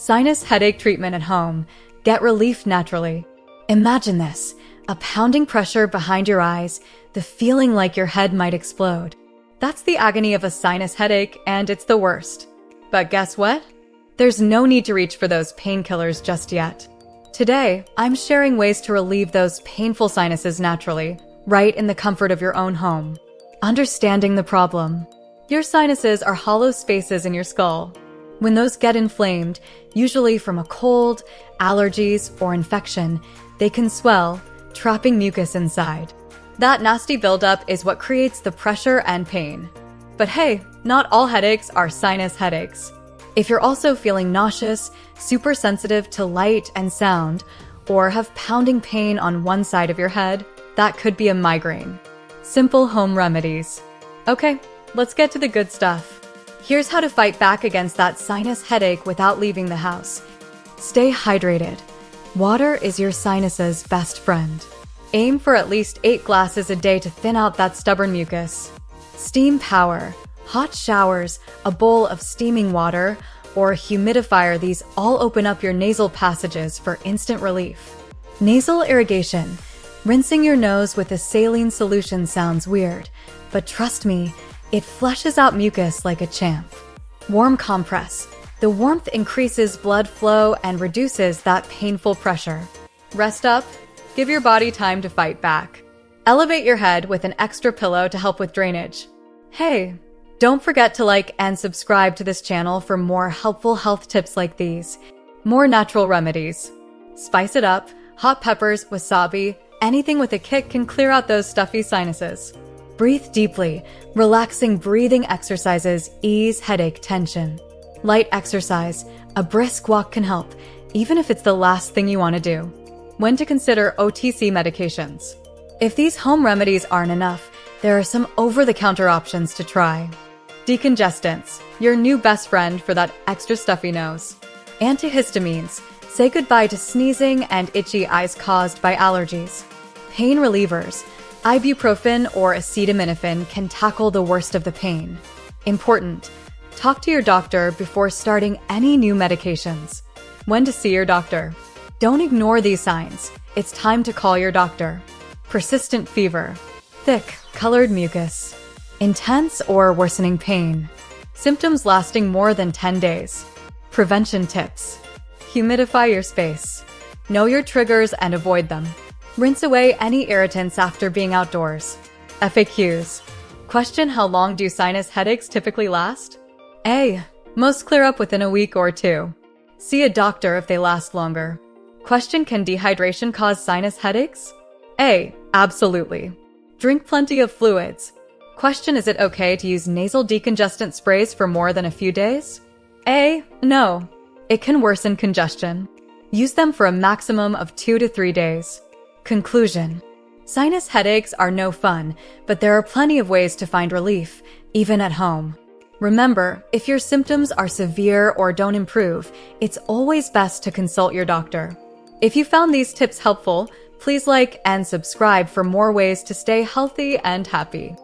Sinus headache treatment at home. Get relief naturally. Imagine this a pounding pressure behind your eyes, the feeling like your head might explode. That's the agony of a sinus headache, and it's the worst. But guess what? There's no need to reach for those painkillers just yet. Today, I'm sharing ways to relieve those painful sinuses naturally, right in the comfort of your own home. Understanding the problem. Your sinuses are hollow spaces in your skull. When those get inflamed, usually from a cold, allergies, or infection, they can swell, trapping mucus inside. That nasty buildup is what creates the pressure and pain. But hey, not all headaches are sinus headaches. If you're also feeling nauseous, super sensitive to light and sound, or have pounding pain on one side of your head, that could be a migraine. Simple home remedies. Okay, let's get to the good stuff. Here's how to fight back against that sinus headache without leaving the house. Stay hydrated. Water is your sinus's best friend. Aim for at least 8 glasses a day to thin out that stubborn mucus. Steam power, hot showers, a bowl of steaming water, or a humidifier, these all open up your nasal passages for instant relief. Nasal irrigation. Rinsing your nose with a saline solution sounds weird, but trust me, it flushes out mucus like a champ. Warm compress. The warmth increases blood flow and reduces that painful pressure. Rest up, give your body time to fight back. Elevate your head with an extra pillow to help with drainage. Hey, don't forget to like and subscribe to this channel for more helpful health tips like these. More natural remedies. Spice it up, hot peppers, wasabi, anything with a kick can clear out those stuffy sinuses. Breathe deeply. Relaxing breathing exercises ease headache tension. Light exercise, a brisk walk can help, even if it's the last thing you want to do. When to consider OTC medications. If these home remedies aren't enough, there are some over the counter options to try. Decongestants, your new best friend for that extra stuffy nose. Antihistamines, say goodbye to sneezing and itchy eyes caused by allergies. Pain relievers, Ibuprofen or acetaminophen can tackle the worst of the pain. Important. Talk to your doctor before starting any new medications. When to see your doctor. Don't ignore these signs. It's time to call your doctor. Persistent fever. Thick, colored mucus. Intense or worsening pain. Symptoms lasting more than 10 days. Prevention tips. Humidify your space. Know your triggers and avoid them. Rinse away any irritants after being outdoors. FAQs. Question How long do sinus headaches typically last? A. Most clear up within a week or two. See a doctor if they last longer. Question Can dehydration cause sinus headaches? A. Absolutely. Drink plenty of fluids. Question Is it okay to use nasal decongestant sprays for more than a few days? A. No. It can worsen congestion. Use them for a maximum of two to three days. Conclusion Sinus headaches are no fun, but there are plenty of ways to find relief, even at home. Remember, if your symptoms are severe or don't improve, it's always best to consult your doctor. If you found these tips helpful, please like and subscribe for more ways to stay healthy and happy.